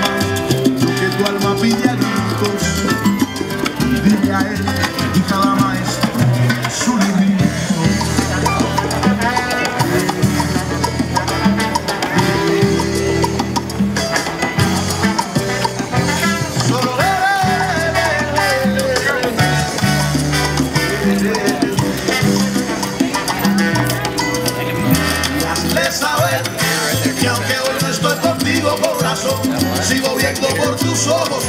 Batman. Por tus ojos.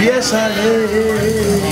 Yes, I am.